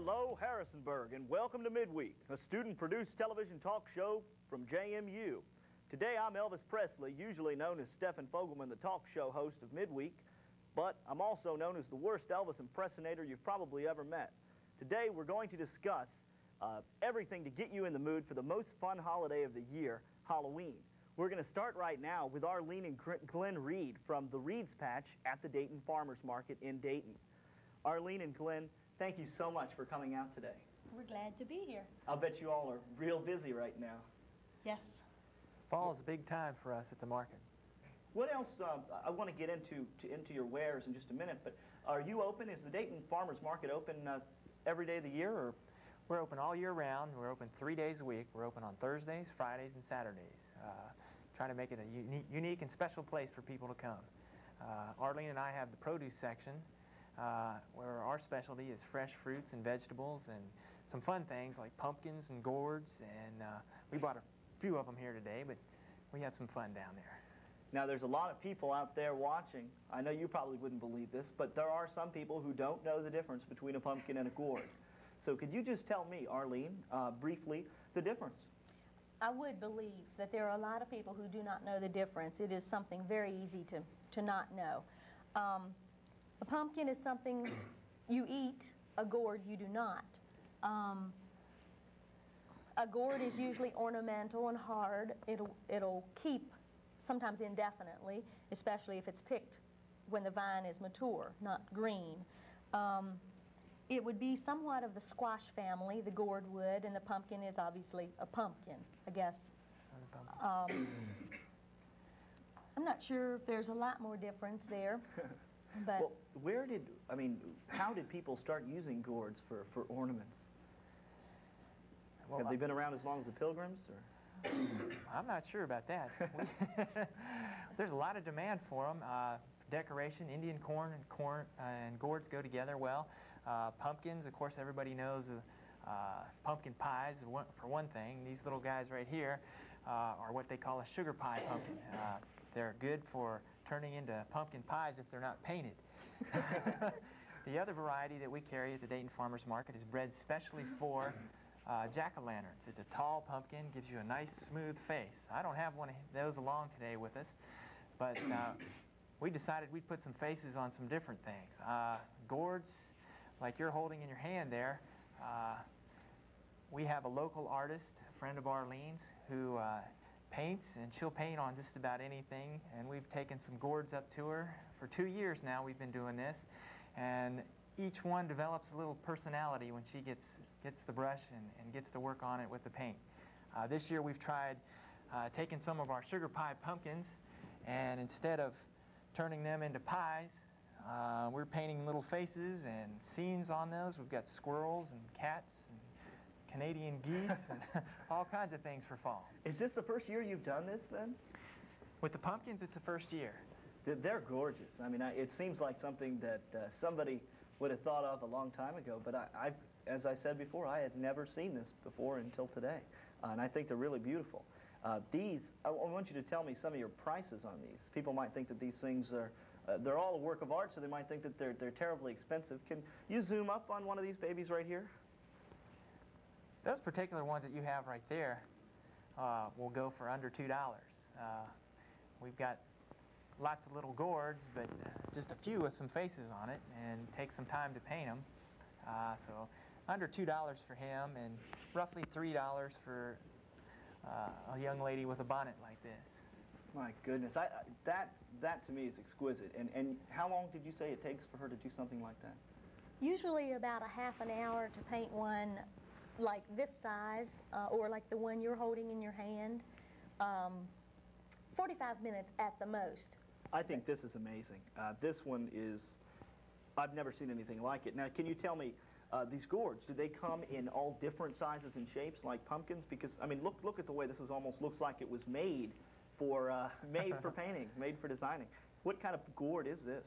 Hello, Harrisonburg, and welcome to Midweek, a student-produced television talk show from JMU. Today, I'm Elvis Presley, usually known as Stephan Fogleman, the talk show host of Midweek, but I'm also known as the worst Elvis impersonator you've probably ever met. Today, we're going to discuss uh, everything to get you in the mood for the most fun holiday of the year, Halloween. We're going to start right now with Arlene and Glenn Reed from the Reed's Patch at the Dayton Farmers Market in Dayton. Arlene and Glenn, Thank you so much for coming out today. We're glad to be here. I'll bet you all are real busy right now. Yes. Fall is a big time for us at the market. What else? Uh, I want to get into to, into your wares in just a minute, but are you open? Is the Dayton Farmers Market open uh, every day of the year, or? We're open all year round. We're open three days a week. We're open on Thursdays, Fridays, and Saturdays. Uh, trying to make it a uni unique and special place for people to come. Uh, Arlene and I have the produce section, uh, where our specialty is fresh fruits and vegetables and some fun things like pumpkins and gourds. And uh, we bought a few of them here today, but we have some fun down there. Now, there's a lot of people out there watching. I know you probably wouldn't believe this, but there are some people who don't know the difference between a pumpkin and a gourd. So could you just tell me, Arlene, uh, briefly, the difference? I would believe that there are a lot of people who do not know the difference. It is something very easy to, to not know. Um, a pumpkin is something you eat, a gourd you do not. Um, a gourd is usually ornamental and hard. It'll, it'll keep sometimes indefinitely, especially if it's picked when the vine is mature, not green. Um, it would be somewhat of the squash family, the gourd would, and the pumpkin is obviously a pumpkin, I guess. Um, I'm not sure if there's a lot more difference there. But well, where did, I mean, how did people start using gourds for, for ornaments? Well, Have they been around as long as the pilgrims? Or? I'm not sure about that. There's a lot of demand for them. Uh, decoration, Indian corn and corn uh, and gourds go together well. Uh, pumpkins, of course, everybody knows uh, pumpkin pies for one thing. These little guys right here uh, are what they call a sugar pie pumpkin. Uh, they're good for turning into pumpkin pies if they're not painted. the other variety that we carry at the Dayton Farmers Market is bred specially for uh, jack-o'-lanterns. It's a tall pumpkin, gives you a nice smooth face. I don't have one of those along today with us, but uh, we decided we'd put some faces on some different things. Uh, gourds, like you're holding in your hand there, uh, we have a local artist, a friend of Arlene's, who uh, paints, and she'll paint on just about anything. And we've taken some gourds up to her. For two years now we've been doing this. And each one develops a little personality when she gets, gets the brush and, and gets to work on it with the paint. Uh, this year we've tried uh, taking some of our sugar pie pumpkins and instead of turning them into pies, uh, we're painting little faces and scenes on those. We've got squirrels and cats and Canadian geese, and all kinds of things for fall. Is this the first year you've done this then? With the pumpkins, it's the first year. They're gorgeous. I mean, it seems like something that uh, somebody would have thought of a long time ago, but I, I've, as I said before, I had never seen this before until today, uh, and I think they're really beautiful. Uh, these, I want you to tell me some of your prices on these. People might think that these things are, uh, they're all a work of art, so they might think that they're, they're terribly expensive. Can you zoom up on one of these babies right here? Those particular ones that you have right there uh, will go for under $2. Uh, we've got lots of little gourds, but just a few with some faces on it, and take some time to paint them. Uh, so under $2 for him, and roughly $3 for uh, a young lady with a bonnet like this. My goodness, I, that, that to me is exquisite. And, and how long did you say it takes for her to do something like that? Usually about a half an hour to paint one like this size uh, or like the one you're holding in your hand. Um, 45 minutes at the most. I think this is amazing. Uh, this one is, I've never seen anything like it. Now, can you tell me, uh, these gourds, do they come in all different sizes and shapes like pumpkins? Because, I mean, look, look at the way this is almost looks like it was made for, uh, made for painting, made for designing. What kind of gourd is this?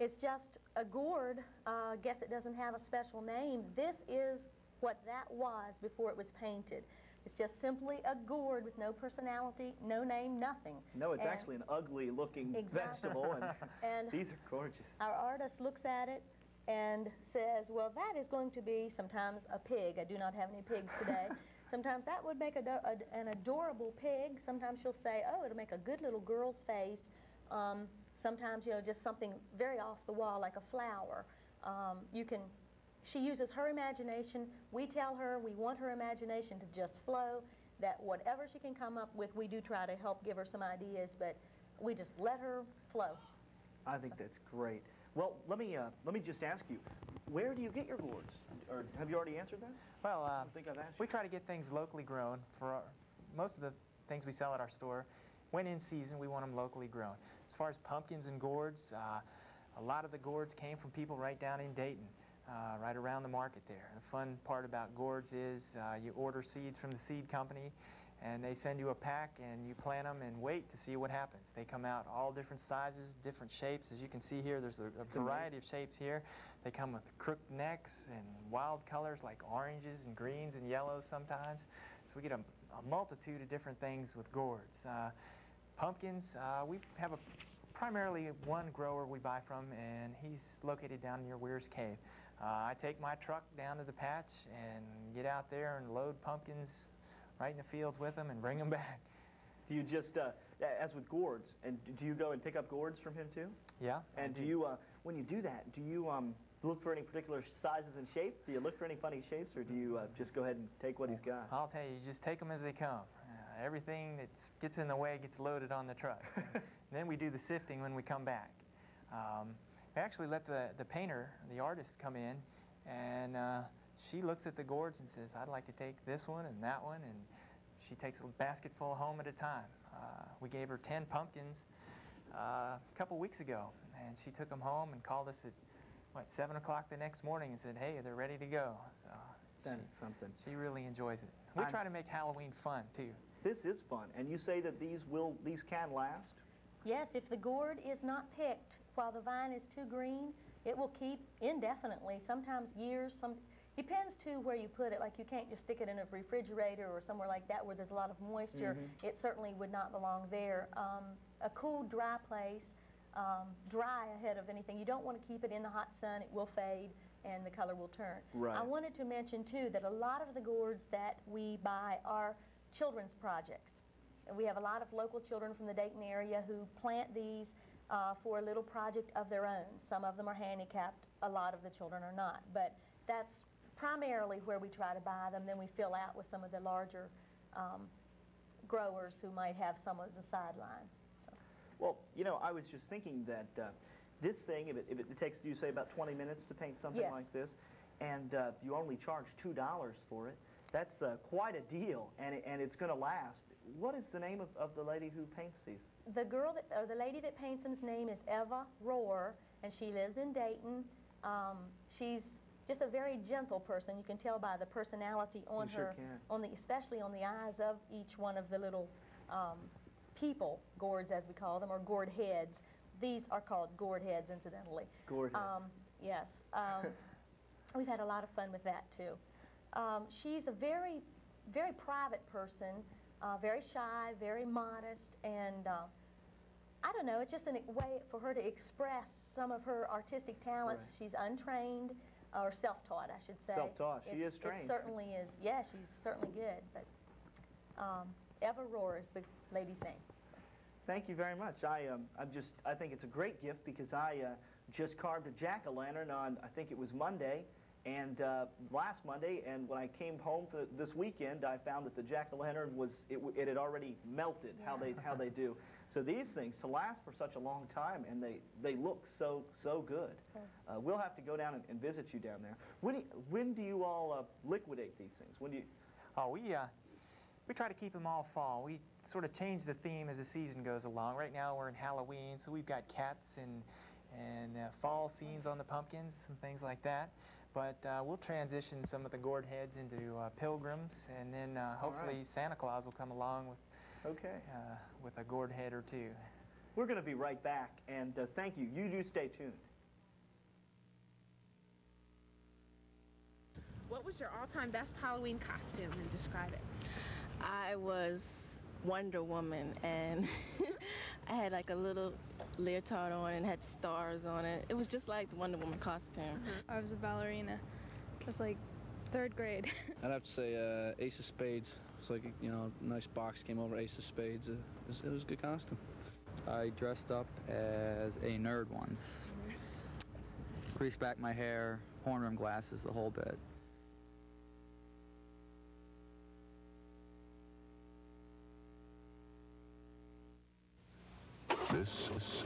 It's just a gourd. Uh, I guess it doesn't have a special name. This is what that was before it was painted. It's just simply a gourd with no personality, no name, nothing. No, it's and actually an ugly looking exactly. vegetable, and, and, these are gorgeous. Our artist looks at it, and says, well, that is going to be sometimes a pig. I do not have any pigs today. sometimes that would make a, a, an adorable pig. Sometimes she'll say, oh, it'll make a good little girl's face. Um, sometimes, you know, just something very off the wall like a flower. Um, you can, she uses her imagination. We tell her we want her imagination to just flow, that whatever she can come up with, we do try to help give her some ideas, but we just let her flow. I think that's great. Well, let me, uh, let me just ask you, where do you get your gourds? Or have you already answered that? Well, uh, I think I've asked we you. try to get things locally grown. For our, most of the things we sell at our store, when in season, we want them locally grown. As far as pumpkins and gourds, uh, a lot of the gourds came from people right down in Dayton, uh, right around the market there. The fun part about gourds is uh, you order seeds from the seed company, and they send you a pack and you plant them and wait to see what happens. They come out all different sizes, different shapes. As you can see here, there's a, a variety of shapes here. They come with crooked necks and wild colors like oranges and greens and yellows sometimes. So we get a, a multitude of different things with gourds. Uh, pumpkins, uh, we have a primarily one grower we buy from, and he's located down near Weyers Cave. Uh, I take my truck down to the patch and get out there and load pumpkins right in the fields with them and bring them back. Do you just, uh, as with gourds, and do you go and pick up gourds from him too? Yeah. And do you, uh, when you do that, do you um, look for any particular sizes and shapes? Do you look for any funny shapes, or do you uh, just go ahead and take what he's got? I'll tell you, you just take them as they come. Uh, everything that gets in the way gets loaded on the truck. then we do the sifting when we come back. Um, we actually let the, the painter, the artist, come in, and uh, she looks at the gourds and says, I'd like to take this one and that one, and she takes a basket full home at a time. Uh, we gave her 10 pumpkins uh, a couple weeks ago, and she took them home and called us at, what, 7 o'clock the next morning and said, hey, they're ready to go. So That's she, something. she really enjoys it. We I'm- try to make Halloween fun, too. This is fun, and you say that these will, these can last? Yes, if the gourd is not picked while the vine is too green, it will keep indefinitely, sometimes years, some, depends too where you put it, like you can't just stick it in a refrigerator or somewhere like that where there's a lot of moisture. It certainly would not belong there. Um, a cool, dry place, um, dry ahead of anything. You don't want to keep it in the hot sun, it will fade and the color will turn. Right. I wanted to mention too that a lot of the gourds that we buy are children's projects. We have a lot of local children from the Dayton area who plant these uh, for a little project of their own. Some of them are handicapped, a lot of the children are not. But that's primarily where we try to buy them. Then we fill out with some of the larger um, growers who might have some as a sideline. So, Well, you know, I was just thinking that uh, this thing, if it, if it takes, you say, about 20 minutes to paint something Yes. like this, and uh, you only charge $2 for it, that's uh, quite a deal, and, it, and it's going to last. What is the name of, of the lady who paints these? the girl that, or the lady that paints them's name is Eva Rohr, and she lives in Dayton. Um, she's just a very gentle person. You can tell by the personality on You sure her, can. on the especially on the eyes of each one of the little um, people, gourds as we call them, or gourd heads. These are called gourd heads, incidentally. Gourd heads. Um, yes. Um, we've had a lot of fun with that too. Um, she's a very, very private person, uh, very shy, very modest, and uh, I don't know. It's just a way for her to express some of her artistic talents. Right. She's untrained or self-taught, I should say. Self-taught. She It's- is trained. It certainly is. Yeah, she's certainly good. But um, Eva Rohr is the lady's name. Thank you very much. I, um, I'm just, I think it's a great gift because I uh, just carved a jack-o'-lantern on, I think it was Monday, and uh, last Monday, and when I came home for this weekend, I found that the jack-o'-lantern was, it, it had already melted, how they, how they do. So these things, to last for such a long time, and they, they look so, so good. Uh, we'll have to go down and, and visit you down there. When, do you- when do you all uh, liquidate these things? When do you, Oh, we uh, we try to keep them all fall. We sort of change the theme as the season goes along. Right now we're in Halloween, so we've got cats and and uh, fall scenes on the pumpkins and things like that. But uh, we'll transition some of the gourd heads into uh, pilgrims, and then uh, hopefully right. Santa Claus will come along with okay. uh, with a gourd head or two. We're going to be right back, and uh, thank you. You do stay tuned. What was your all-time best Halloween costume and describe it? I was Wonder Woman, and I had like a little leotard on and had stars on it. It was just like the Wonder Woman costume. I was a ballerina. It was like third grade. I'd have to say uh, Ace of Spades. It's like you know, a nice box came over Ace of Spades. Uh, it, was, it was a good costume. I dressed up as a nerd once. Greased back my hair, horn rim glasses, the whole bit. This